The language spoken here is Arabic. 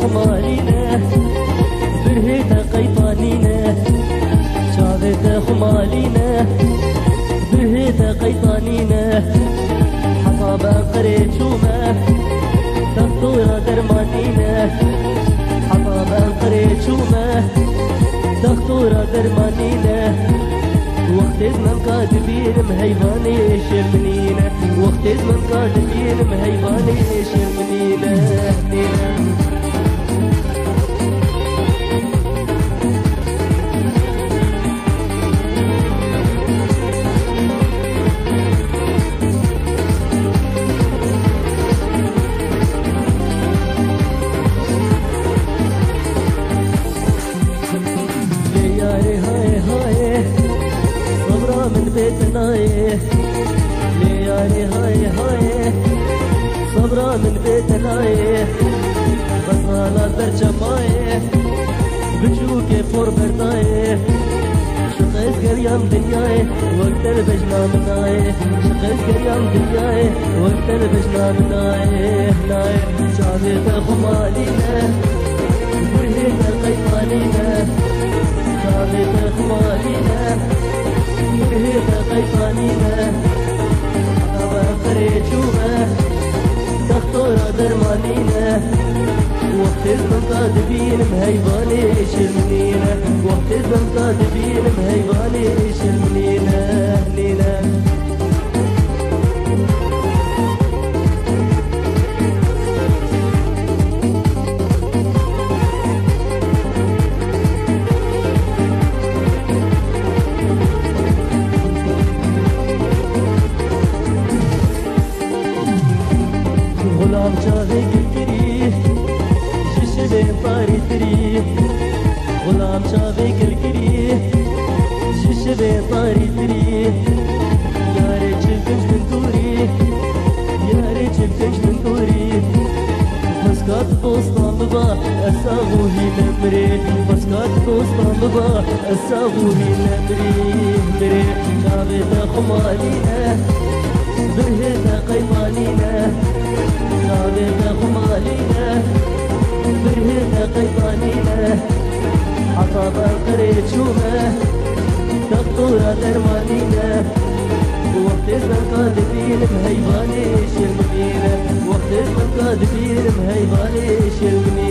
خمالينا برهيتا قيطانينا شعبتا خمالينا برهيتا قيطانينا حطابا قريتشوما دكتورة درمانينا حطابا قريتشوما دكتورة درمانينا وقت زمن كاتبين مهيباني شرمنينا وقت زمن كاتبين مهيباني شرمنينا घबरानन बेतनाए बसाला दर जमाए बिजू के फोर बरताए शिकायत गरियाम दुनियाए वक्तर बिजना बताए शकैस गरियाम दुनियाए वक्तर बिजना बताए नाए चाहे तो हमारी है बुढ़े तर कई पानी है चाहे तो हमारी है बुढ़े तर कई पानी है करे وقت الزمن كاتبين مهيباني شرمنينا وقت الزمن كاتبين مهيباني شرمنينا نينا. غلام شافي كركري ششبي طاري تري يا ريت شفتش من دوري يا ريت شفتش من دوري مسكات بوسطان بابا أساغوهي نمري مسكات بوسطان بابا أساغوهي نمري مري شافي خمالينا برهتا قيطانينا عطابا قريت شومه دكتورة درمانينا وقت اسم كاتبين مهيباني شرمنينا وقت اسم كاتبين مهيباني شرمنينا